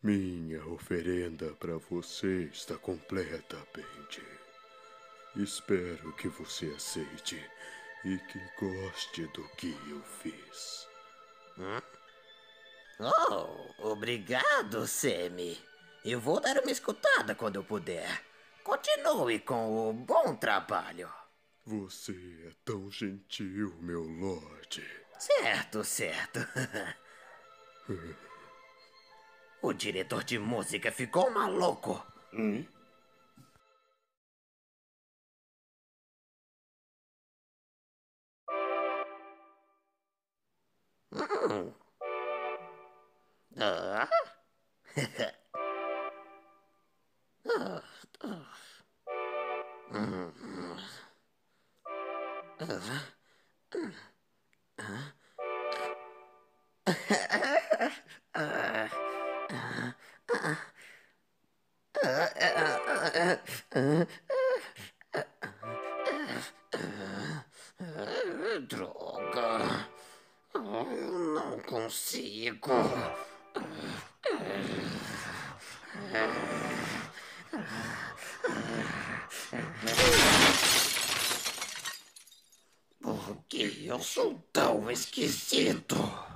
Minha oferenda para você está completa, Bendy. Espero que você aceite e que goste do que eu fiz. Hum? Oh, obrigado, Semi. Eu vou dar uma escutada quando eu puder. Continue com o bom trabalho. Você é tão gentil, meu Lorde. Certo, certo. o diretor de música ficou maluco. Hum? Hum. Ah. ah. ah. Droga. Eu não consigo. Por que eu sou tão esquisito?